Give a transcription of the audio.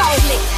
Click, clack,